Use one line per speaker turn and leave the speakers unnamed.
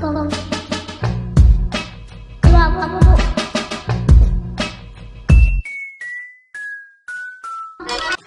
不不不不不。